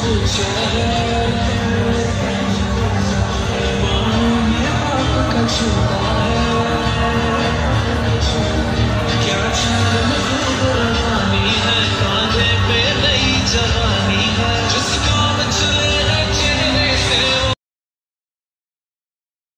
不觉